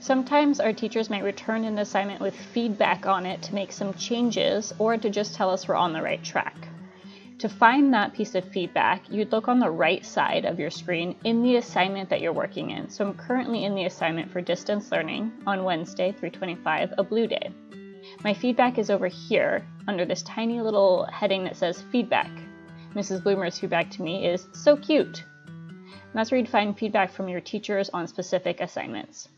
Sometimes our teachers might return an assignment with feedback on it to make some changes or to just tell us we're on the right track. To find that piece of feedback, you'd look on the right side of your screen in the assignment that you're working in. So I'm currently in the assignment for distance learning on Wednesday, 325, a blue day. My feedback is over here under this tiny little heading that says feedback. Mrs. Bloomer's feedback to me is so cute. And that's where you'd find feedback from your teachers on specific assignments.